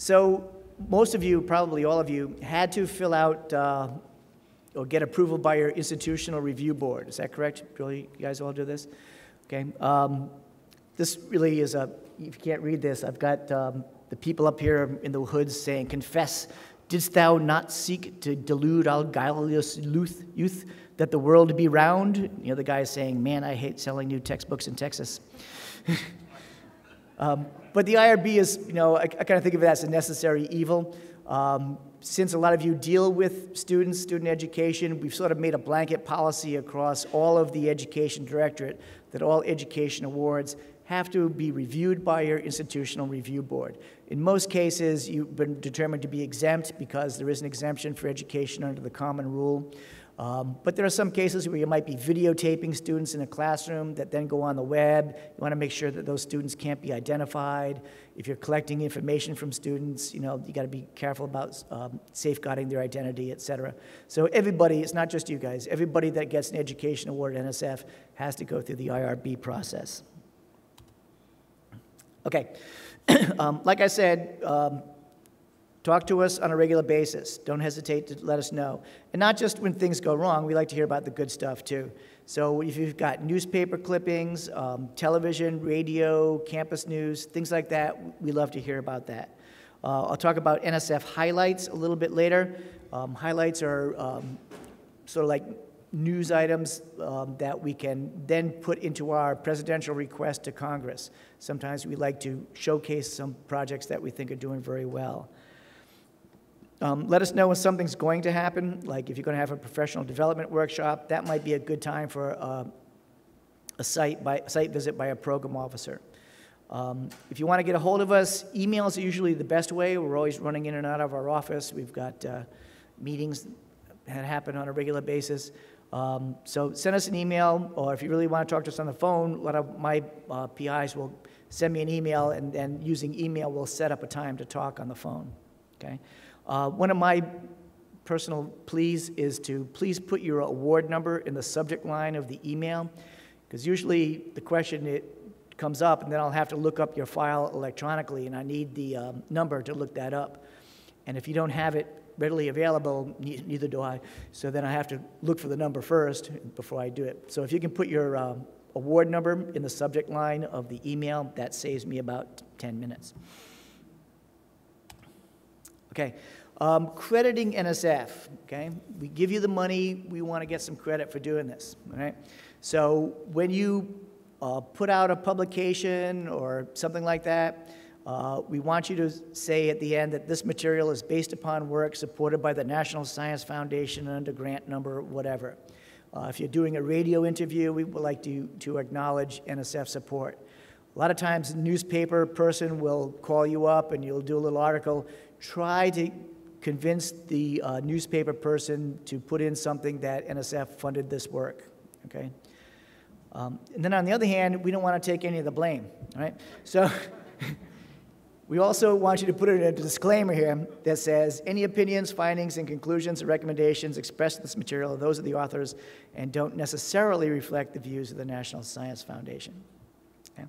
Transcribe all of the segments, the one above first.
So most of you, probably all of you, had to fill out uh, or get approval by your institutional review board. Is that correct? Really, you guys all do this? Okay. Um, this really is a, if you can't read this, I've got um, the people up here in the hoods saying, Confess, didst thou not seek to delude all guileless youth that the world be round? The guy is saying, Man, I hate selling new textbooks in Texas. um, but the IRB is, you know, I, I kind of think of it as a necessary evil. Um, since a lot of you deal with students, student education, we've sort of made a blanket policy across all of the education directorate that all education awards have to be reviewed by your institutional review board. In most cases, you've been determined to be exempt because there is an exemption for education under the common rule. Um, but there are some cases where you might be videotaping students in a classroom that then go on the web. You want to make sure that those students can't be identified. If you're collecting information from students, you know, you got to be careful about um, safeguarding their identity, et cetera. So everybody, it's not just you guys, everybody that gets an education award at NSF has to go through the IRB process. Okay, um, like I said, um, Talk to us on a regular basis. Don't hesitate to let us know. And not just when things go wrong, we like to hear about the good stuff too. So if you've got newspaper clippings, um, television, radio, campus news, things like that, we love to hear about that. Uh, I'll talk about NSF highlights a little bit later. Um, highlights are um, sort of like news items um, that we can then put into our presidential request to Congress. Sometimes we like to showcase some projects that we think are doing very well. Um, let us know when something's going to happen, like if you're going to have a professional development workshop, that might be a good time for a site, by, site visit by a program officer. Um, if you want to get a hold of us, emails are usually the best way. We're always running in and out of our office. We've got uh, meetings that happen on a regular basis. Um, so send us an email, or if you really want to talk to us on the phone, a lot of my uh, PIs will send me an email, and then using email, we'll set up a time to talk on the phone. Okay. Uh, one of my personal pleas is to please put your award number in the subject line of the email, because usually the question it comes up, and then I'll have to look up your file electronically, and I need the um, number to look that up. And if you don't have it readily available, neither do I. So then I have to look for the number first before I do it. So if you can put your um, award number in the subject line of the email, that saves me about 10 minutes. Okay. Um, crediting NSF, okay? We give you the money, we want to get some credit for doing this, all right? So when you uh, put out a publication or something like that, uh, we want you to say at the end that this material is based upon work supported by the National Science Foundation under grant number whatever. Uh, if you're doing a radio interview, we would like to, to acknowledge NSF support. A lot of times, a newspaper person will call you up and you'll do a little article. Try to convince the uh, newspaper person to put in something that NSF funded this work, okay? Um, and then on the other hand, we don't want to take any of the blame, right? So we also want you to put in a disclaimer here that says, any opinions, findings, and conclusions and recommendations expressed in this material are those of the authors and don't necessarily reflect the views of the National Science Foundation. Okay?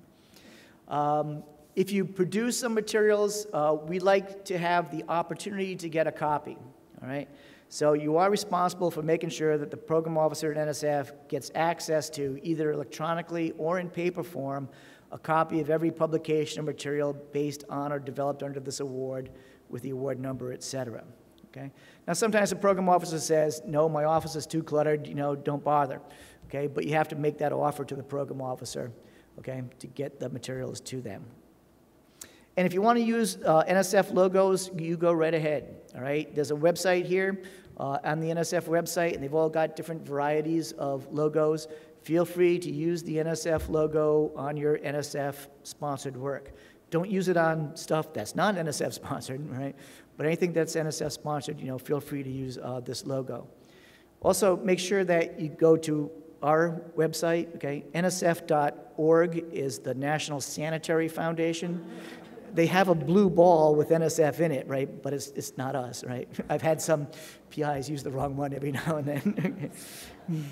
Um, if you produce some materials, uh, we like to have the opportunity to get a copy, all right? So you are responsible for making sure that the program officer at NSF gets access to, either electronically or in paper form, a copy of every publication or material based on or developed under this award with the award number, et cetera. Okay? Now, sometimes the program officer says, no, my office is too cluttered, you know, don't bother. Okay? But you have to make that offer to the program officer, okay, to get the materials to them. And if you want to use uh, NSF logos, you go right ahead. All right, there's a website here uh, on the NSF website, and they've all got different varieties of logos. Feel free to use the NSF logo on your NSF sponsored work. Don't use it on stuff that's not NSF sponsored, right? But anything that's NSF sponsored, you know, feel free to use uh, this logo. Also, make sure that you go to our website, okay? NSF.org is the National Sanitary Foundation they have a blue ball with NSF in it, right? But it's, it's not us, right? I've had some PIs use the wrong one every now and then.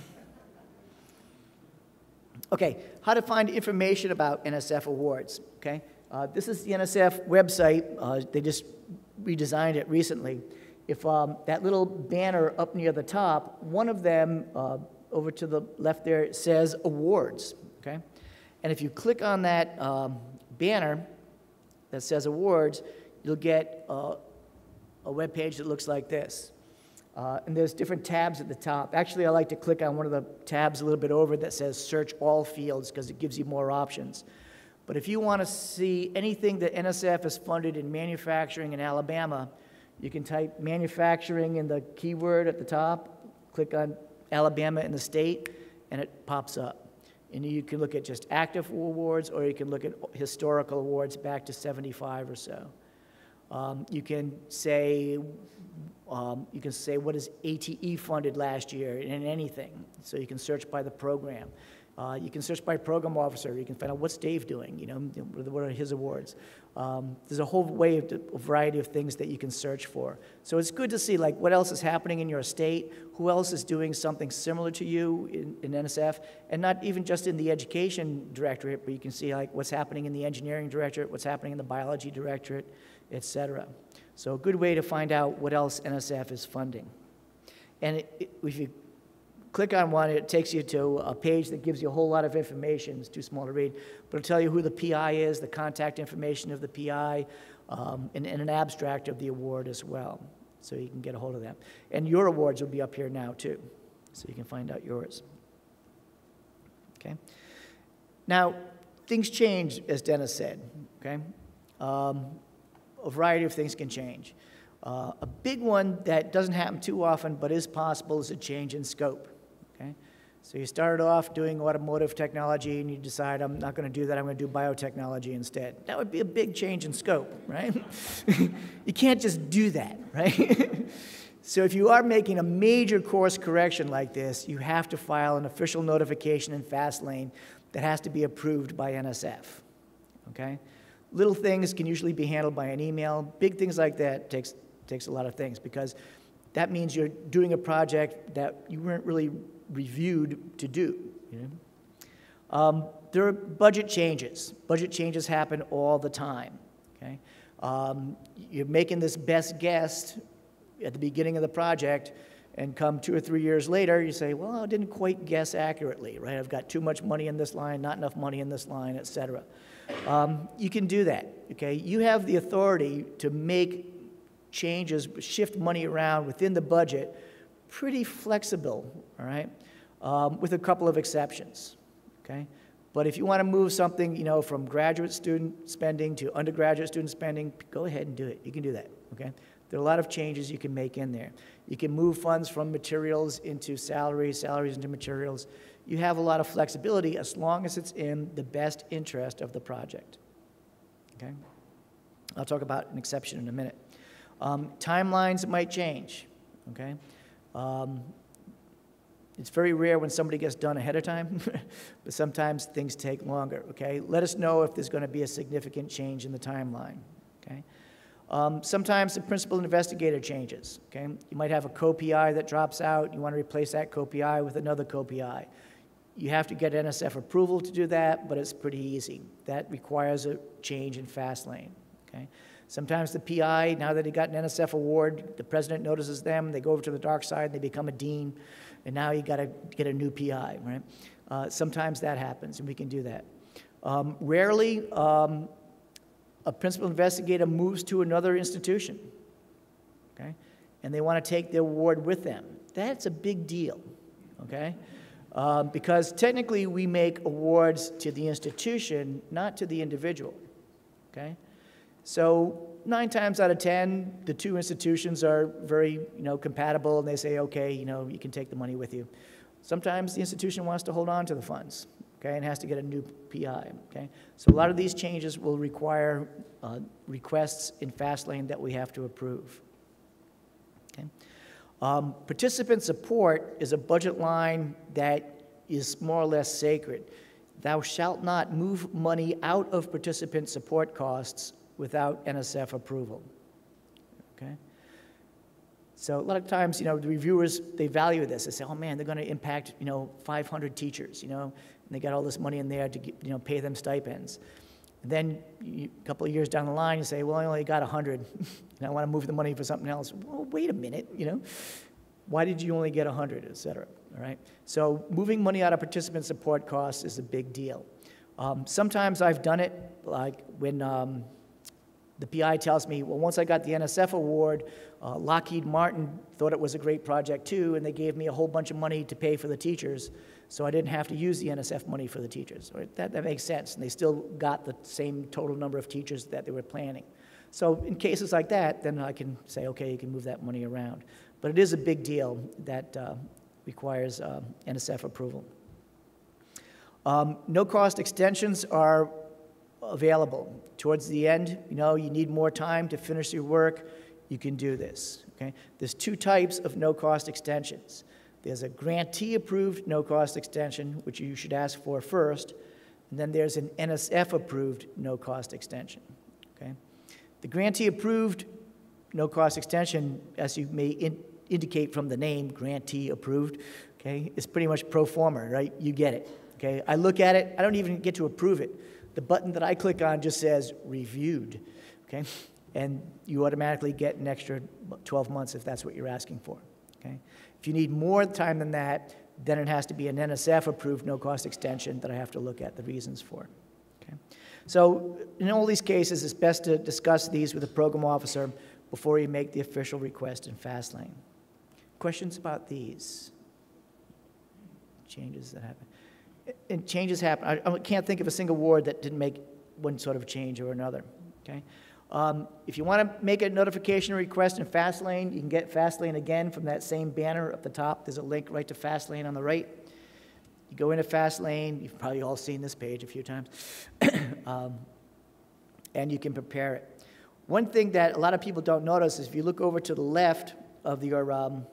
okay, how to find information about NSF awards, okay? Uh, This is the NSF website. Uh, They just redesigned it recently. If um, that little banner up near the top, one of them, uh, over to the left there, says awards, okay? And if you click on that um, banner that says awards, you'll get uh, a web page that looks like this. Uh, and there's different tabs at the top. Actually, I like to click on one of the tabs a little bit over that says search all fields because it gives you more options. But if you want to see anything that NSF has funded in manufacturing in Alabama, you can type manufacturing in the keyword at the top, click on Alabama in the state, and it pops up. And you can look at just active awards or you can look at historical awards back to 75 or so. Um, you can say, um, you can say what is ATE funded last year in anything. So you can search by the program. Uh, you can search by program officer. You can find out what's Dave doing. You know, what are his awards. Um, there's a whole way of a variety of things that you can search for. So it's good to see like what else is happening in your state, who else is doing something similar to you in, in NSF, and not even just in the education directorate, but you can see like what's happening in the engineering directorate, what's happening in the biology directorate, et cetera. So a good way to find out what else NSF is funding. And it, it, if you click on one, it takes you to a page that gives you a whole lot of information. It's too small to read, but it'll tell you who the PI is, the contact information of the PI, um, and, and, an abstract of the award as well. So you can get a hold of that. And your awards will be up here now too, so you can find out yours. Okay. Now, things change, as Dennis said. Okay. Um, a variety of things can change. Uh, a big one that doesn't happen too often but is possible is a change in scope. Okay? So you started off doing automotive technology and you decide, I'm not going to do that, I'm going to do biotechnology instead. That would be a big change in scope, right? you can't just do that, right? so if you are making a major course correction like this, you have to file an official notification in FastLane that has to be approved by NSF, okay? Little things can usually be handled by an email. Big things like that takes, takes a lot of things because that means you're doing a project that you weren't really reviewed to do. You know? um, there are budget changes. Budget changes happen all the time. Okay? Um, you're making this best guess at the beginning of the project, and come two or three years later, you say, well, I didn't quite guess accurately, right? I've got too much money in this line, not enough money in this line, et cetera. Um, you can do that, okay? You have the authority to make changes, shift money around within the budget pretty flexible, all right, um, with a couple of exceptions, okay? But if you want to move something, you know, from graduate student spending to undergraduate student spending, go ahead and do it. You can do that, okay? There are a lot of changes you can make in there. You can move funds from materials into salaries, salaries into materials. You have a lot of flexibility as long as it's in the best interest of the project, okay? I'll talk about an exception in a minute. Um, timelines might change, okay? Um, it's very rare when somebody gets done ahead of time, but sometimes things take longer, okay? Let us know if there's going to be a significant change in the timeline, okay? Um, sometimes the principal investigator changes, okay? You might have a co-PI that drops out. You want to replace that co-PI with another co-PI. You have to get NSF approval to do that, but it's pretty easy. That requires a change in FastLane, okay? Sometimes the PI, now that he got an NSF award, the president notices them, they go over to the dark side, and they become a dean, and now you got to get a new PI, right? Uh, sometimes that happens, and we can do that. Um, rarely, um, a principal investigator moves to another institution, okay? And they want to take their award with them. That's a big deal, okay? Um, because technically we make awards to the institution, not to the individual, okay? So nine times out of 10, the two institutions are very, you know, compatible and they say, okay, you know, you can take the money with you. Sometimes the institution wants to hold on to the funds, okay, and has to get a new PI, okay? So a lot of these changes will require uh, requests in FastLane that we have to approve, okay? Um, participant support is a budget line that is more or less sacred. Thou shalt not move money out of participant support costs without NSF approval. Okay? So a lot of times, you know, the reviewers, they value this. They say, oh man, they're going to impact, you know, 500 teachers, you know, and they got all this money in there to, you know, pay them stipends. And then you, a couple of years down the line, you say, well, I only got 100, and I want to move the money for something else. Well, wait a minute, you know, why did you only get 100, et cetera, all right? So moving money out of participant support costs is a big deal. Um, sometimes I've done it, like when um, the PI tells me, well, once I got the NSF award, uh, Lockheed Martin thought it was a great project too, and they gave me a whole bunch of money to pay for the teachers, so I didn't have to use the NSF money for the teachers. Right? That, that makes sense, and they still got the same total number of teachers that they were planning. So in cases like that, then I can say, okay, you can move that money around. But it is a big deal that uh, requires uh, NSF approval. Um, no cost extensions are available. Towards the end, you know, you need more time to finish your work, you can do this. Okay? There's two types of no cost extensions. There's a grantee approved no cost extension, which you should ask for first, and then there's an NSF approved no cost extension. Okay? The grantee approved no cost extension, as you may in indicate from the name, grantee approved, okay, is pretty much pro forma, right? You get it. Okay? I look at it, I don't even get to approve it. The button that I click on just says reviewed. Okay? And you automatically get an extra 12 months if that's what you're asking for. Okay? If you need more time than that, then it has to be an NSF approved no cost extension that I have to look at the reasons for. Okay? So, in all these cases, it's best to discuss these with the program officer before you make the official request in FastLane. Questions about these? Changes that happen and changes happen. I, I, can't think of a single ward that didn't make one sort of change or another. Okay. Um, if you want to make a notification request in Fastlane, you can get Fastlane again from that same banner at the top. There's a link right to Fastlane on the right. You go into Fastlane. You've probably all seen this page a few times, um, and you can prepare it. One thing that a lot of people don't notice is if you look over to the left of your um,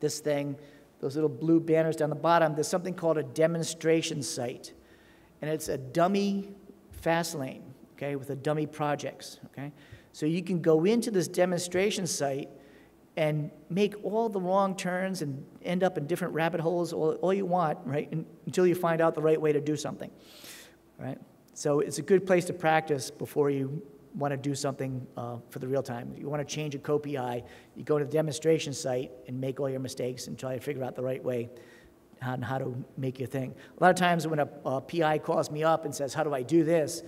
this thing, those little blue banners down the bottom, there's something called a demonstration site. And it's a dummy FastLane, okay, with a dummy projects, okay? So you can go into this demonstration site and make all the wrong turns and end up in different rabbit holes all, all you want, right, until you find out the right way to do something, right? So it's a good place to practice before you want to do something uh, for the real time. You want to change a co-PI, you go to the demonstration site and make all your mistakes and try to figure out the right way on how to make your thing. A lot of times when a, a PI calls me up and says, how do I do this?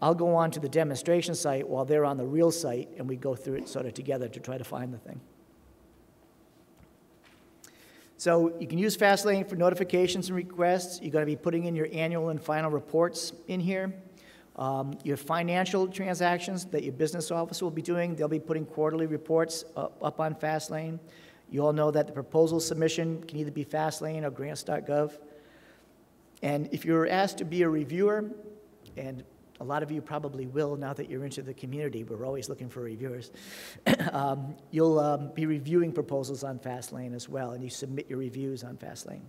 I'll go on to the demonstration site while they're on the real site and we go through it sort of together to try to find the thing. So you can use Fastlane for notifications and requests. You're going to be putting in your annual and final reports in here. Um, your financial transactions that your business office will be doing, they'll be putting quarterly reports up, up on Fastlane. You all know that the proposal submission can either be Fastlane or grants.gov. And if you're asked to be a reviewer, and a lot of you probably will now that you're into the community, we're always looking for reviewers, um, you'll um, be reviewing proposals on Fastlane as well, and you submit your reviews on Fastlane.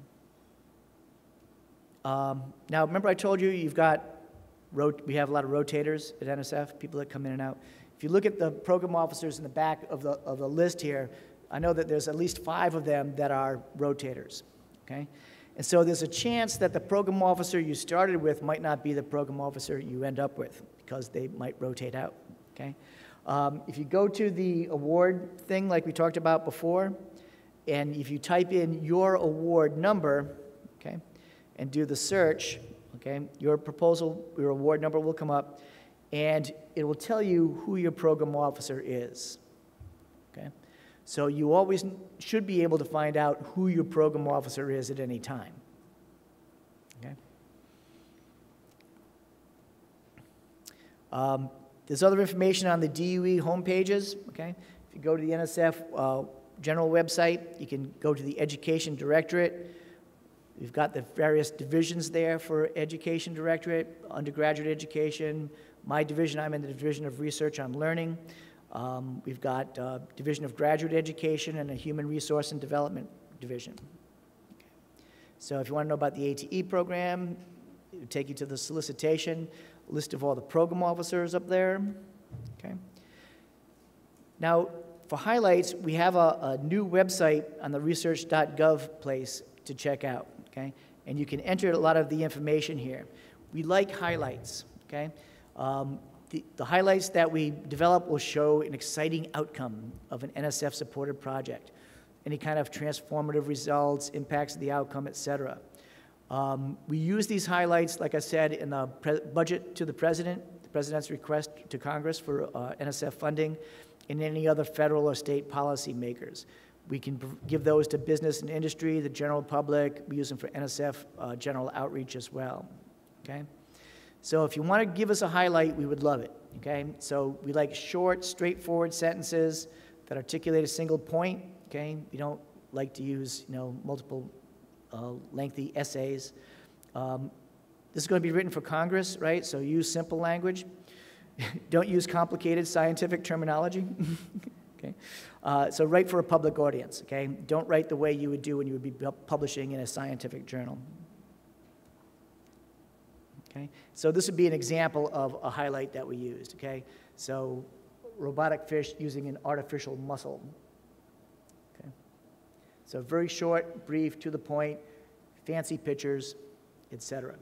Um, now, remember I told you you've got we have a lot of rotators at NSF, people that come in and out. If you look at the program officers in the back of the, of the list here, I know that there's at least five of them that are rotators, okay? And so there's a chance that the program officer you started with might not be the program officer you end up with because they might rotate out, okay? Um, if you go to the award thing like we talked about before, and if you type in your award number, okay, and do the search, okay? Your proposal, your award number will come up, and it will tell you who your program officer is, okay? So you always should be able to find out who your program officer is at any time, okay? Um, there's other information on the DUE homepages. okay? If you go to the NSF uh, general website, you can go to the Education Directorate, We've got the various divisions there for Education Directorate, undergraduate education. My division, I'm in the Division of Research on Learning. Um, we've got uh, Division of Graduate Education and a Human Resource and Development Division. So if you want to know about the ATE program, it would take you to the solicitation, list of all the program officers up there. Okay. Now, for highlights, we have a, a new website on the research.gov place to check out okay? And you can enter a lot of the information here. We like highlights, okay? Um, The the highlights that we develop will show an exciting outcome of an NSF-supported project, any kind of transformative results, impacts of the outcome, et cetera. Um, We use these highlights, like I said, in the budget to the president, the president's request to Congress for uh, NSF funding, and any other federal or state policymakers. We can give those to business and industry, the general public, we use them for NSF uh, general outreach as well, okay? So if you want to give us a highlight, we would love it, okay? So we like short, straightforward sentences that articulate a single point, okay? We don't like to use, you know, multiple uh, lengthy essays. Um, This is going to be written for Congress, right? So use simple language. Don't use complicated scientific terminology, okay? Uh, So write for a public audience, okay? Don't write the way you would do when you would be publishing in a scientific journal. Okay, so this would be an example of a highlight that we used, okay? So robotic fish using an artificial muscle. Okay, So very short, brief, to the point, fancy pictures, et cetera.